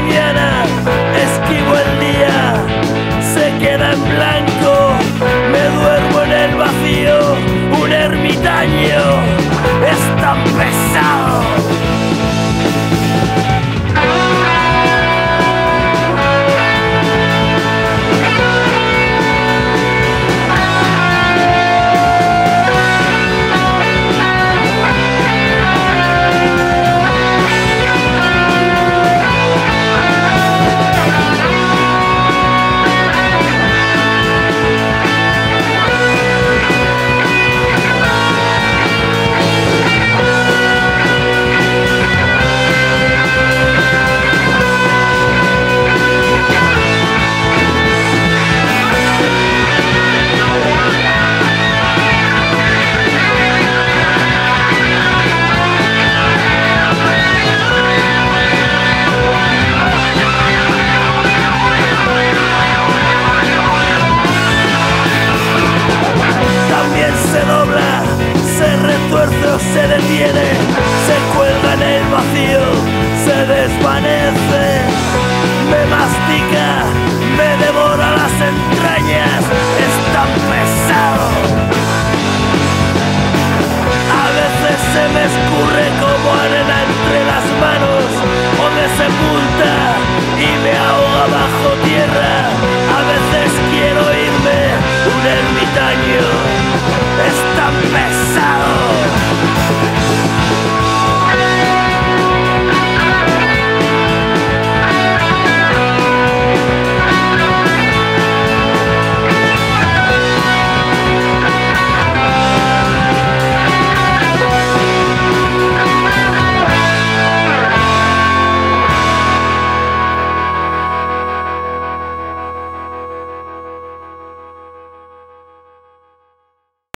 mañana, esquivo el día, se queda en blanco, me duermo en el vacío, un ermitaño. desvanece, me mastica, me devora las entrañas, es tan pesado. A veces se me escurre como arena entre las manos o me sepulta y me ahoga bajo tierra. A veces quiero irme un ermitaño.